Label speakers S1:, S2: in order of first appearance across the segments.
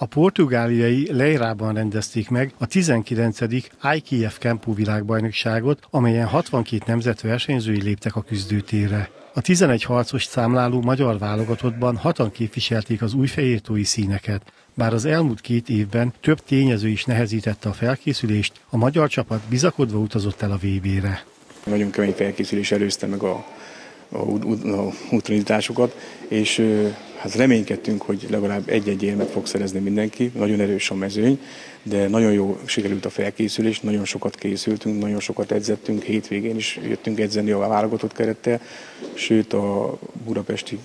S1: A portugáliai Leirában rendezték meg a 19. IKF Kempú világbajnokságot, amelyen 62 nemzet versenyzői léptek a küzdőtérre. A 11 harcos számláló magyar válogatottban hatan képviselték az újfehértói színeket. Bár az elmúlt két évben több tényező is nehezítette a felkészülést, a magyar csapat bizakodva utazott el a VB-re.
S2: Nagyon kemény felkészülés előzte meg a, a, a útindításokat, és hát reménykedtünk, hogy legalább egy-egy érmet fog szerezni mindenki, nagyon erős a mezőny, de nagyon jó sikerült a felkészülés, nagyon sokat készültünk, nagyon sokat edzettünk, hétvégén is jöttünk edzeni a válogatott kerettel, sőt a budapesti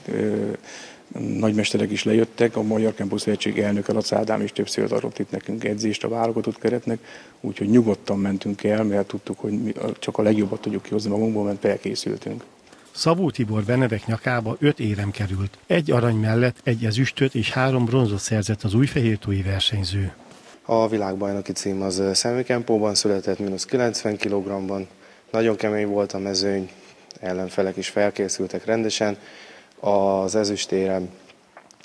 S2: nagymesterek is lejöttek, a Magyar Campus Szövetség elnöke Lac Ádám is többször adott itt nekünk edzést a válogatott keretnek, úgyhogy nyugodtan mentünk el, mert tudtuk, hogy mi csak a legjobbat tudjuk kihozni magunkból, mert felkészültünk.
S1: Szabó Tibor Benevek nyakába öt érem került. Egy arany mellett egy ezüstöt és három bronzot szerzett az újfehértói versenyző.
S3: A világbajnoki cím az Szemikempóban született, mínusz 90 kg-ban. Nagyon kemény volt a mezőny, ellenfelek is felkészültek rendesen. Az ezüstérem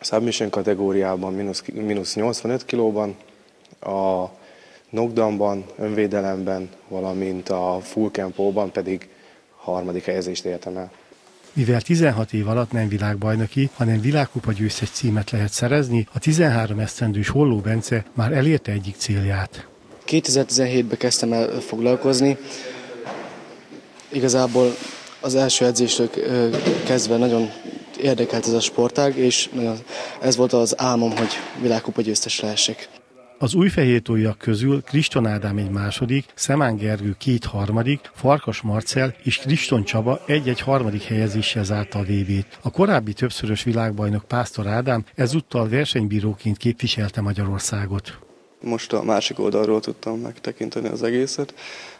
S3: submission kategóriában mínusz, mínusz 85 kg-ban, a knockdownban, önvédelemben, valamint a full pedig harmadik helyezést értem el.
S1: Mivel 16 év alatt nem világbajnoki, hanem világkupa győztes címet lehet szerezni, a 13 esztendős Holló Bence már elérte egyik célját.
S4: 2017-ben kezdtem el foglalkozni. Igazából az első edzéstől kezdve nagyon érdekelt ez a sportág, és ez volt az álmom, hogy világkupa győztes lehessek.
S1: Az újfehértóiak közül Kriston Ádám egy második, Szemán Gergő két harmadik, Farkas Marcel és Kriston Csaba egy-egy harmadik helyezéssel zárta a VB-t. A korábbi többszörös világbajnok Pásztor Ádám ezúttal versenybíróként képviselte Magyarországot.
S5: Most a másik oldalról tudtam megtekinteni az egészet.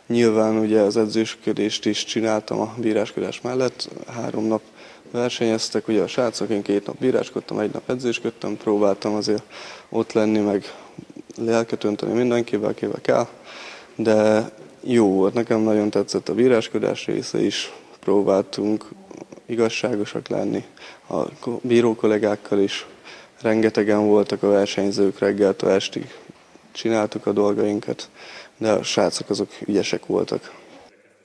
S5: Nyilván ugye az edzősködést is csináltam a bíráskodás mellett. Három nap versenyeztek, ugye a srácok, én két nap bíráskodtam, egy nap edzősködtem, próbáltam azért ott lenni, meg lelket önteni mindenkivel, akivel kell, de jó volt, nekem nagyon tetszett a bíráskodás része is, próbáltunk igazságosak lenni a bíró kollégákkal is, rengetegen voltak a versenyzők reggeltől estig, csináltuk a dolgainkat, de a srácok azok ügyesek voltak.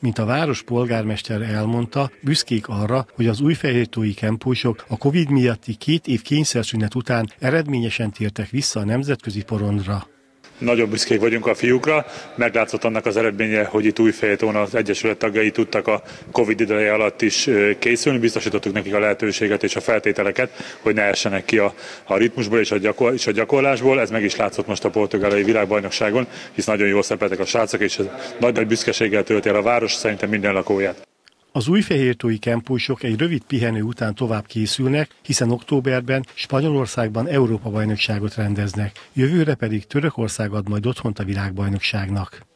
S1: Mint a város polgármester elmondta, büszkék arra, hogy az újfehértói kempósok a Covid miatti két év kényszerszünet után eredményesen tértek vissza a nemzetközi porondra.
S6: Nagyon büszkék vagyunk a fiúkra, meglátszott annak az eredménye, hogy itt Újfehértón az Egyesület tagjai tudtak a Covid ideje alatt is készülni, biztosítottuk nekik a lehetőséget és a feltételeket, hogy ne essenek ki a, a ritmusból és a, gyakor, és a gyakorlásból. Ez meg is látszott most a portugáliai világbajnokságon, hisz nagyon jól szerepeltek a srácok, és nagy, nagy büszkeséggel tölti el a város szerintem minden lakóját.
S1: Az újfehértói kempósok egy rövid pihenő után tovább készülnek, hiszen októberben Spanyolországban Európa-bajnokságot rendeznek, jövőre pedig Törökország ad majd otthont a világbajnokságnak.